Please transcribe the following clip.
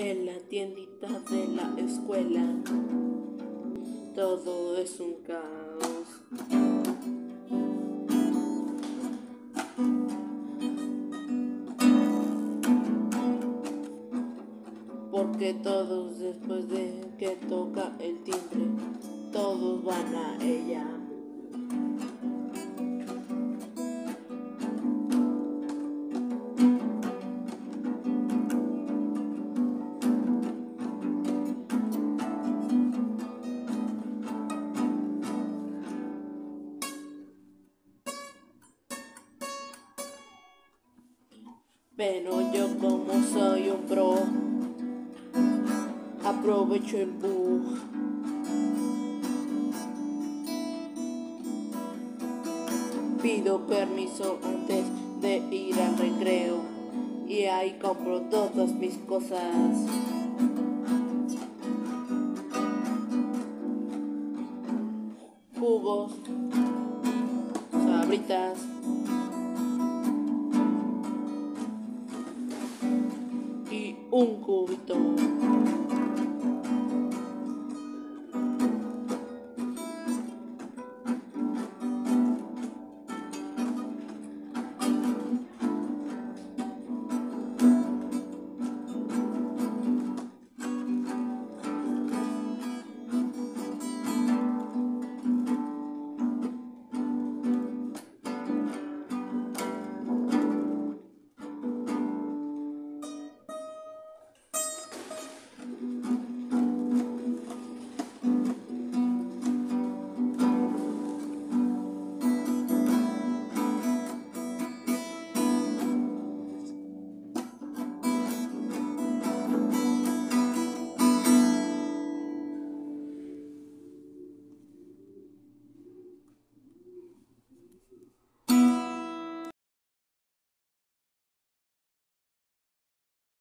En la tiendita de la escuela todo es un caos. Porque todos después de que toca el timbre, todos van a ella. Pero yo como soy un pro, aprovecho el bug. Pido permiso antes de ir al recreo y ahí compro todas mis cosas. Jugos, sabritas. un gusto.